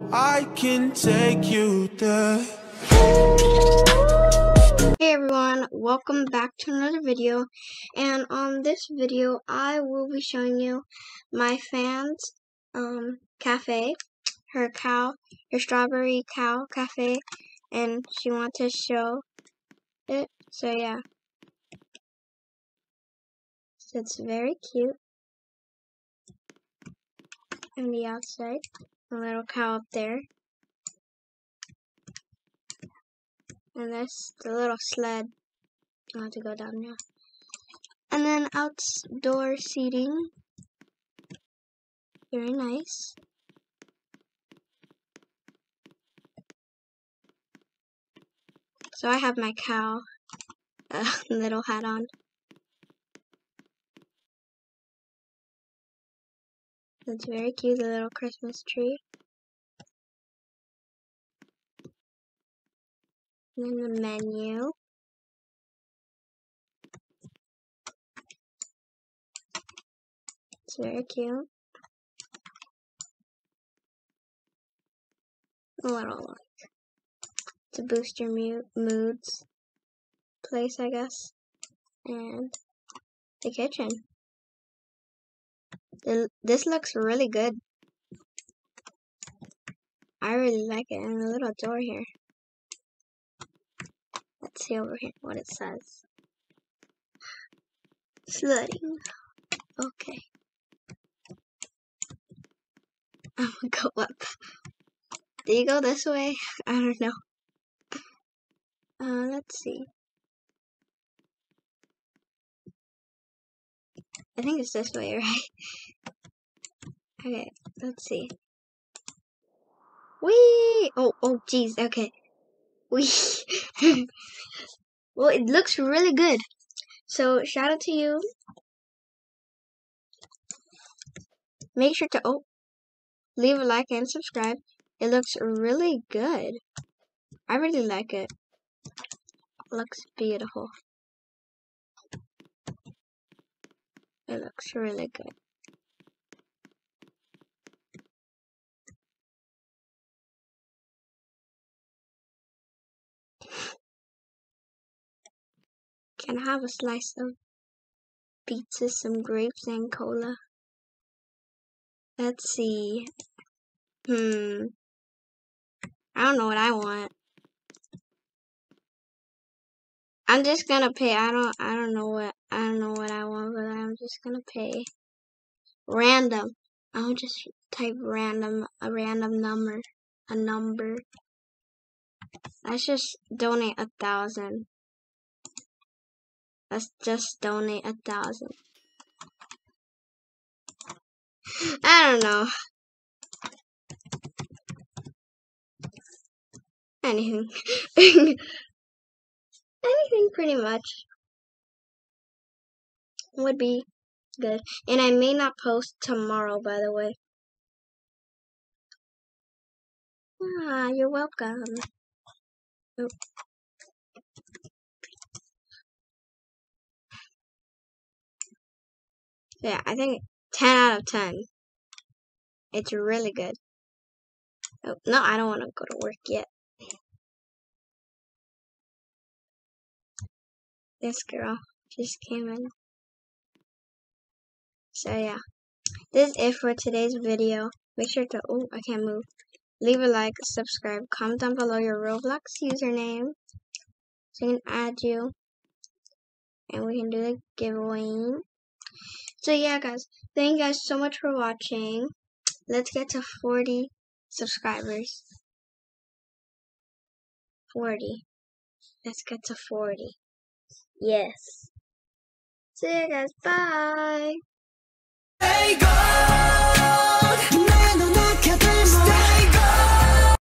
I can take you there. Hey everyone, welcome back to another video. And on this video, I will be showing you my fans um cafe, her cow, her strawberry cow cafe, and she wants to show it. So yeah, so it's very cute. And the outside, a little cow up there. And there's the little sled. I have to go down now. And then outdoor seating. Very nice. So I have my cow uh, little hat on. It's very cute, the little Christmas tree. And then the menu. It's very cute. A little like to boost your mu moods place, I guess. And the kitchen. This looks really good. I really like it. And a little door here. Let's see over here what it says. Sledding. Okay. I'm gonna go up. Do you go this way? I don't know. Uh, let's see. I think it's this way, right? Okay, let's see. Wee! Oh, oh, jeez. Okay. Wee. well, it looks really good. So, shout out to you. Make sure to oh, leave a like and subscribe. It looks really good. I really like it. it looks beautiful. It looks really good. Can I have a slice of pizza, some grapes, and cola? Let's see. Hmm. I don't know what I want. I'm just gonna pay. I don't. I don't know what. I don't know what I want, but I'm just gonna pay random. I'll just type random. A random number. A number. Let's just donate a thousand. Let's just donate a thousand. I don't know. Anything. Anything pretty much would be good. And I may not post tomorrow, by the way. Ah, you're welcome. Oop. Yeah, I think 10 out of 10. It's really good. Oh, no, I don't want to go to work yet. This girl just came in. So yeah, this is it for today's video. Make sure to, oh, I can't move. Leave a like, subscribe, comment down below your Roblox username so we can add you and we can do the giveaway. So yeah, guys, thank you guys so much for watching. Let's get to 40 subscribers. 40. Let's get to 40. Yes. See you guys. Bye.